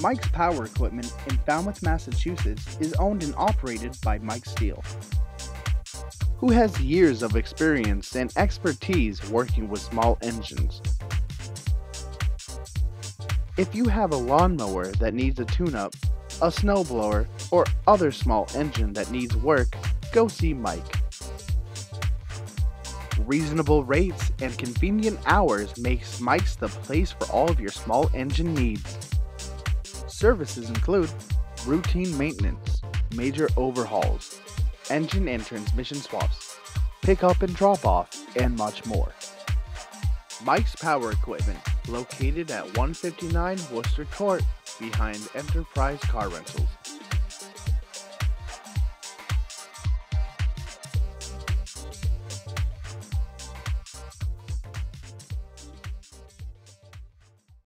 Mike's Power Equipment in Falmouth, Massachusetts is owned and operated by Mike Steele, who has years of experience and expertise working with small engines. If you have a lawnmower that needs a tune up, a snowblower, or other small engine that needs work, go see Mike. Reasonable rates and convenient hours makes Mike's the place for all of your small engine needs. Services include routine maintenance, major overhauls, engine and transmission swaps, pickup and drop off, and much more. Mike's Power Equipment, located at 159 Worcester Court behind Enterprise Car Rentals.